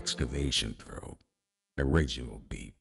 excavation probe. Original beat.